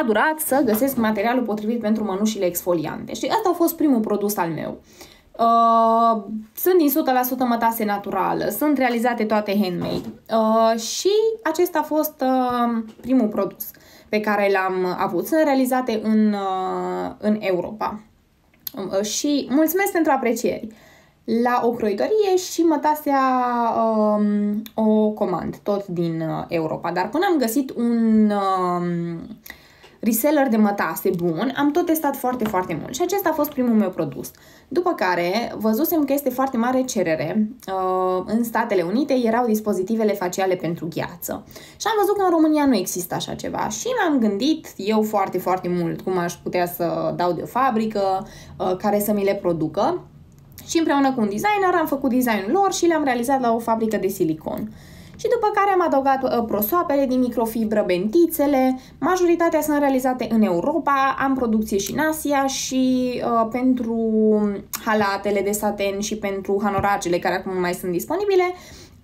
a durat să găsesc materialul potrivit pentru mănușile exfoliante. Și asta a fost primul produs al meu. Uh, sunt din 100% mătase naturală, sunt realizate toate handmade uh, și acesta a fost uh, primul produs pe care l-am avut. Sunt realizate în, uh, în Europa. Uh, și mulțumesc pentru aprecieri. La o croitorie și mătasea um, o comand, tot din uh, Europa. Dar până am găsit un... Uh, reseller de mătase bun, am tot testat foarte, foarte mult și acesta a fost primul meu produs. După care, văzusem că este foarte mare cerere. Uh, în Statele Unite erau dispozitivele faciale pentru gheață. Și am văzut că în România nu există așa ceva și m-am gândit eu foarte, foarte mult cum aș putea să dau de o fabrică uh, care să mi le producă. Și împreună cu un designer am făcut designul lor și le-am realizat la o fabrică de silicon și după care am adăugat uh, prosoapele din microfibră, bentițele, majoritatea sunt realizate în Europa, am producție și în Asia și uh, pentru halatele de saten și pentru hanoracele care acum mai sunt disponibile,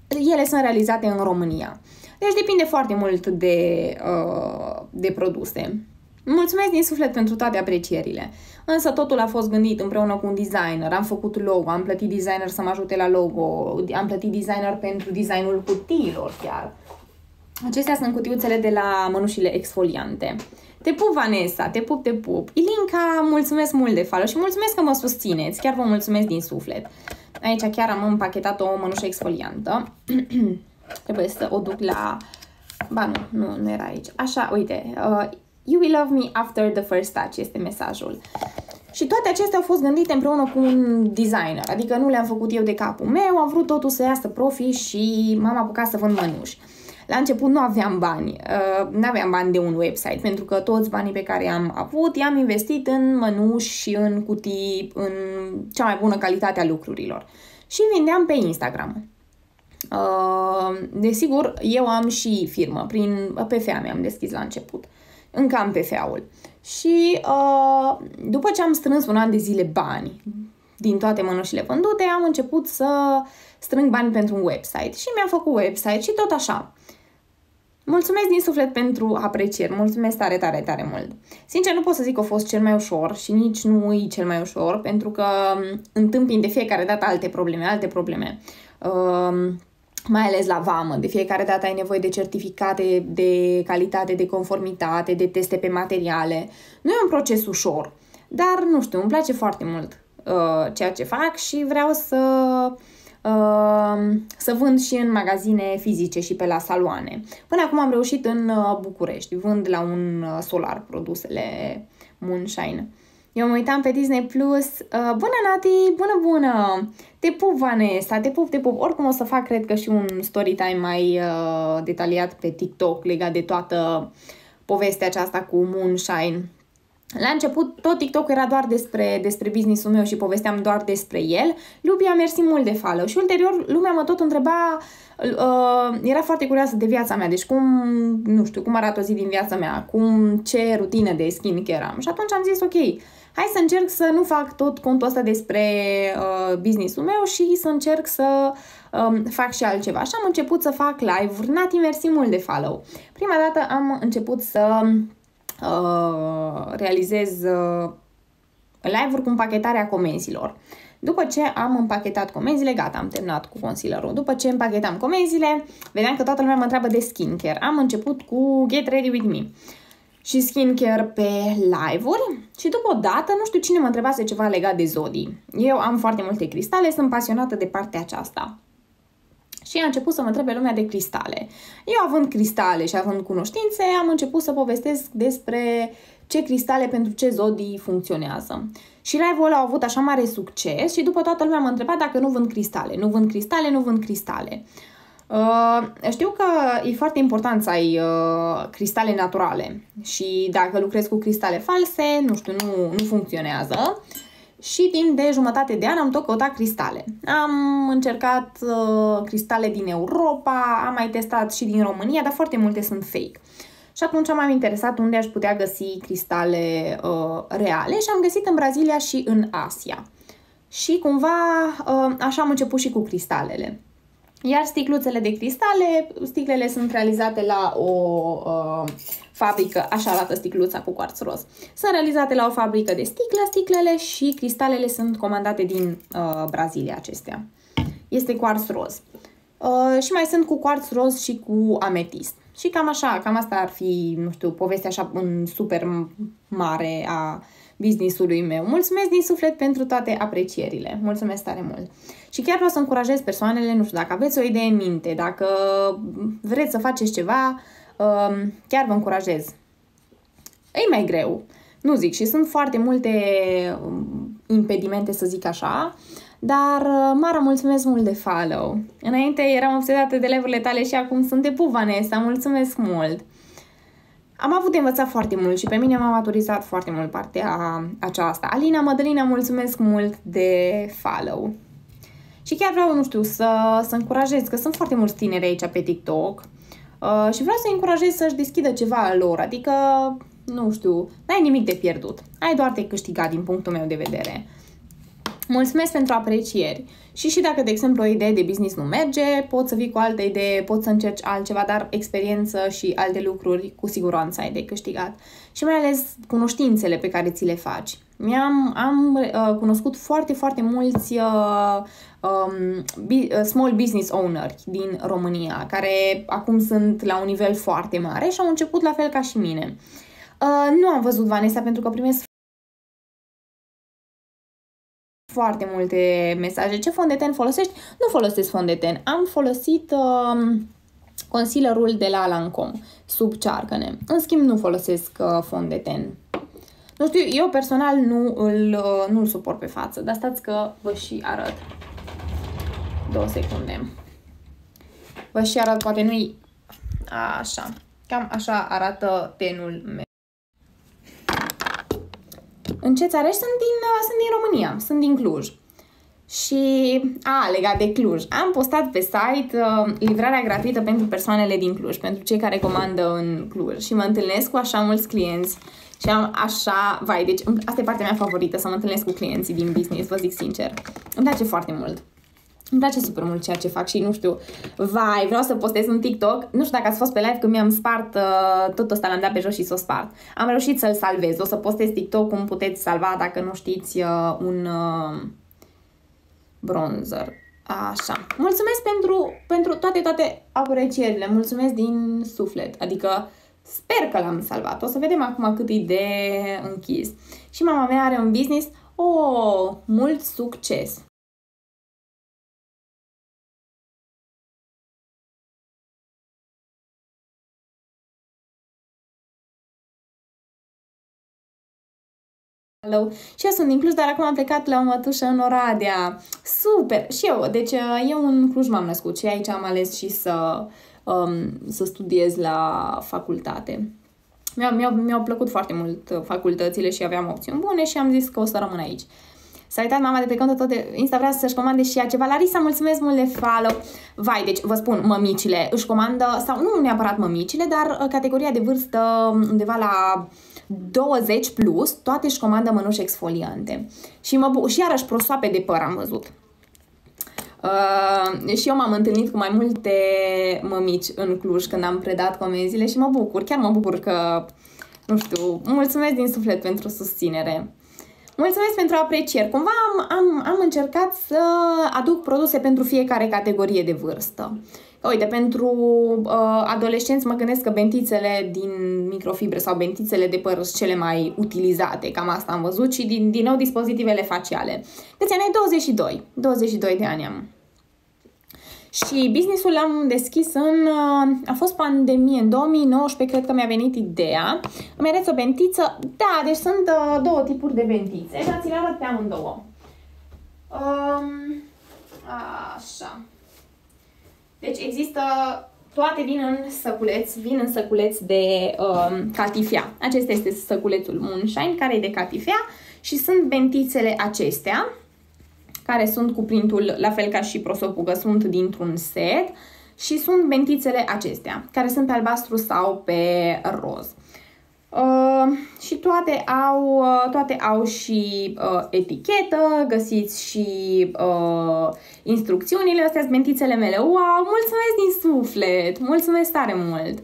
ele sunt realizate în România. Deci depinde foarte mult de, uh, de produse. Mulțumesc din suflet pentru toate aprecierile. Însă totul a fost gândit împreună cu un designer. Am făcut logo, am plătit designer să mă ajute la logo, am plătit designer pentru designul cutiilor chiar. Acestea sunt cutiuțele de la mănușile exfoliante. Te pup, Vanessa, te pup, te pup. Ilinca, mulțumesc mult de follow și mulțumesc că mă susțineți. Chiar vă mulțumesc din suflet. Aici chiar am împachetat o mănușă exfoliantă. Trebuie să o duc la... Ba nu, nu, nu era aici. Așa, uite, uh, You will love me after the first touch este mesajul. Și toate acestea au fost gândite împreună cu un designer, adică nu le-am făcut eu de capul meu, am vrut totul să iasă profi și m-am apucat să vând mănuși. La început nu aveam bani, uh, nu aveam bani de un website, pentru că toți banii pe care i-am avut i-am investit în mănuși și în cutii, în cea mai bună calitate a lucrurilor. Și vindeam pe Instagram. Uh, desigur, eu am și firmă, prin PFA mi-am deschis la început. Uh, încă am PFA-ul. Și uh, după ce am strâns un an de zile bani din toate mănușile vândute, am început să strâng bani pentru un website și mi-am făcut website și tot așa. Mulțumesc din suflet pentru aprecieri, mulțumesc tare, tare, tare mult. Sincer, nu pot să zic că a fost cel mai ușor și nici nu e cel mai ușor, pentru că întâmpin de fiecare dată alte probleme, alte probleme. Uh, mai ales la vamă. De fiecare dată ai nevoie de certificate de calitate, de conformitate, de teste pe materiale. Nu e un proces ușor, dar nu știu, îmi place foarte mult uh, ceea ce fac și vreau să uh, să vând și în magazine fizice și pe la saloane. Până acum am reușit în uh, București, vând la un uh, solar produsele Moonshine. Eu mă uitam pe Disney Plus. Uh, bună, Nati! Bună, bună! Te pup, Vanessa! Te pup, te pup! Oricum o să fac, cred că, și un story time mai uh, detaliat pe TikTok legat de toată povestea aceasta cu Moonshine. La început, tot TikTok era doar despre, despre business-ul meu și povesteam doar despre el. Lupia a mersi mult de follow și ulterior lumea mă tot întreba, uh, era foarte curioasă de viața mea, deci cum, nu știu, cum arată o zi din viața mea, cum, ce rutină de skincare am. Și atunci am zis, ok, hai să încerc să nu fac tot contul ăsta despre uh, business-ul meu și să încerc să um, fac și altceva. Și am început să fac live-uri, Nati, mersi mult de follow. Prima dată am început să uh, realizez uh, live-uri cu împachetarea comenzilor. După ce am împachetat comenzile, gata, am terminat cu concealerul. După ce împachetam comenzile, vedeam că toată lumea mă întreabă de skincare. Am început cu Get Ready With Me și skincare pe live-uri și după o dată, nu știu cine mă întrebase ceva legat de zodii. Eu am foarte multe cristale, sunt pasionată de partea aceasta. Și a început să mă întrebe lumea de cristale. Eu având cristale și având cunoștințe, am început să povestesc despre ce cristale pentru ce zodii funcționează. Și live-ul a avut așa mare succes și după toată lumea m-a întrebat dacă nu vând cristale. Nu vând cristale, nu vând cristale. Uh, știu că e foarte important să ai uh, cristale naturale și dacă lucrezi cu cristale false, nu știu, nu, nu funcționează. Și timp de jumătate de an am tot căutat cristale. Am încercat uh, cristale din Europa, am mai testat și din România, dar foarte multe sunt fake. Și atunci m-am interesat unde aș putea găsi cristale uh, reale și am găsit în Brazilia și în Asia. Și cumva uh, așa am început și cu cristalele. Iar sticluțele de cristale, sticlele sunt realizate la o uh, fabrică, așa arată sticluța cu quartz roz. Sunt realizate la o fabrică de sticlă, sticlele și cristalele sunt comandate din uh, Brazilia acestea. Este quartz roz. Uh, și mai sunt cu quartz roz și cu ametist. Și cam așa, cam asta ar fi, nu știu, povestea așa în super mare a business-ului meu. Mulțumesc din suflet pentru toate aprecierile. Mulțumesc tare mult. Și chiar vreau să încurajez persoanele, nu știu, dacă aveți o idee în minte, dacă vreți să faceți ceva, um, chiar vă încurajez. E mai greu, nu zic, și sunt foarte multe um, impedimente, să zic așa, dar uh, Mara, mulțumesc mult de follow. Înainte eram obsedată de levurile tale și acum sunt de Vanessa, mulțumesc mult. Am avut de învățat foarte mult și pe mine m-a maturizat foarte mult partea aceasta. Alina Mădălina, mulțumesc mult de follow. Și chiar vreau, nu știu, să, să încurajez, că sunt foarte mulți tineri aici pe TikTok uh, și vreau să încurajez să-și deschidă ceva lor, adică, nu știu, n-ai nimic de pierdut, ai doar de câștigat din punctul meu de vedere. Mulțumesc pentru aprecieri. Și și dacă, de exemplu, o idee de business nu merge, poți să vii cu altă idee, poți să încerci altceva, dar experiență și alte lucruri cu siguranță ai de câștigat. Și mai ales cunoștințele pe care ți le faci. Mi-am am uh, cunoscut foarte, foarte mulți uh, um, bi- uh, small business owners din România, care acum sunt la un nivel foarte mare și au început la fel ca și mine. Uh, nu am văzut Vanessa pentru că primesc foarte multe mesaje. Ce fond de ten folosești? Nu folosesc fond de ten. Am folosit uh, concealerul de la Lancome, sub cearcăne. În schimb, nu folosesc uh, fond de ten. Nu știu, eu personal nu îl, uh, nu îl suport pe față, dar stați că vă și arăt. Două secunde. Vă și arăt, poate nu-i așa. Cam așa arată tenul meu. În ce țară sunt din, uh, sunt din România, sunt din Cluj. Și, a, legat de Cluj, am postat pe site uh, livrarea gratuită pentru persoanele din Cluj, pentru cei care comandă în Cluj și mă întâlnesc cu așa mulți clienți și am așa, vai, deci asta e partea mea favorită, să mă întâlnesc cu clienții din business, vă zic sincer. Îmi place foarte mult. Îmi place super mult ceea ce fac și nu știu, vai, vreau să postez un TikTok. Nu știu dacă ați fost pe live când mi-am spart uh, tot ăsta, l-am dat pe jos și s-o spart. Am reușit să-l salvez. O să postez TikTok cum puteți salva dacă nu știți uh, un uh, bronzer. Așa. Mulțumesc pentru, pentru toate, toate aprecierile. Mulțumesc din suflet. Adică sper că l-am salvat. O să vedem acum cât e de închis. Și mama mea are un business. Oh, mult succes! Hello. Și eu sunt din Cluj, dar acum am plecat la o mătușă în Oradea. Super! Și eu, deci uh, eu în Cluj m-am născut și aici am ales și să, um, să studiez la facultate. Mi-au, mi-au, mi-au plăcut foarte mult uh, facultățile și aveam opțiuni bune și am zis că o să rămân aici. S-a uitat mama de pe contul tot de Insta, vrea să-și comande și ea ceva. Larisa, mulțumesc mult de follow. Vai, deci vă spun, mămicile își comandă, sau nu neapărat mămicile, dar uh, categoria de vârstă undeva la 20 plus, toate își comandă mănuși exfoliante. Și, mă bu- și iarăși prosoape de păr am văzut. Uh, și eu m-am întâlnit cu mai multe mămici în Cluj când am predat comenzile și mă bucur, chiar mă bucur că, nu știu, mulțumesc din suflet pentru susținere. Mulțumesc pentru aprecieri. Cumva am, am, am încercat să aduc produse pentru fiecare categorie de vârstă. Uite, pentru uh, adolescenți mă gândesc că bentițele din microfibre sau bentițele de păr sunt cele mai utilizate, cam asta am văzut, și din, din nou dispozitivele faciale. Câți ani ai? 22. 22 de ani am. Și businessul l-am deschis în... Uh, a fost pandemie, în 2019 cred că mi-a venit ideea. Îmi arăți o bentiță? Da, deci sunt uh, două tipuri de bentițe, dar ți le arăt pe amândouă. Um, așa. Deci există, toate vin în săculeți, vin în săculeți de um, catifea. Acesta este săculețul Moonshine, care e de catifea și sunt bentițele acestea, care sunt cu printul, la fel ca și prosopul, sunt dintr-un set și sunt bentițele acestea, care sunt pe albastru sau pe roz. Uh, și toate au, uh, toate au și uh, etichetă, găsiți și uh, instrucțiunile, astea sunt mentițele mele. Wow, mulțumesc din suflet! Mulțumesc tare mult!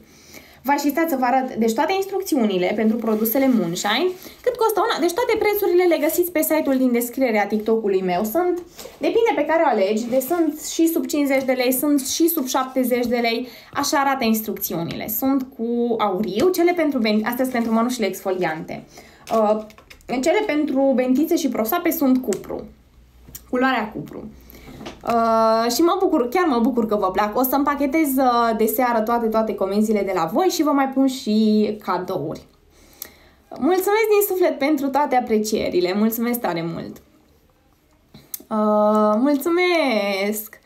V-aș fi stat să vă arăt, deci toate instrucțiunile pentru produsele Moonshine, cât costă una, deci toate prețurile le găsiți pe site-ul din descrierea TikTok-ului meu. Sunt, depinde pe care o alegi, deci sunt și sub 50 de lei, sunt și sub 70 de lei, așa arată instrucțiunile. Sunt cu auriu, cele pentru, astea sunt pentru mănușile exfoliante. Uh, cele pentru bentițe și prosape sunt cupru, culoarea cupru. Uh, și mă bucur, chiar mă bucur că vă plac. O să împachetez uh, de seară toate, toate comenzile de la voi și vă mai pun și cadouri. Mulțumesc din suflet pentru toate aprecierile. Mulțumesc tare mult! Uh, mulțumesc!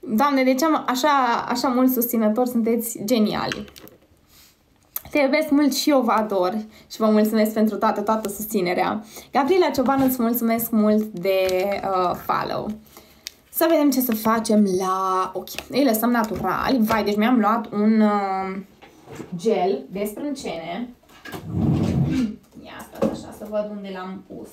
Doamne, de ce am așa, așa mult susținători? Sunteți geniali! Te iubesc mult și eu vă ador și vă mulțumesc pentru toată, toată susținerea. Gabriela Cioban, îți mulțumesc mult de uh, follow. Să vedem ce să facem la ochi. Îi lăsăm naturali. Vai, deci mi-am luat un uh, gel de sprâncene. Ia asta așa, să văd unde l-am pus.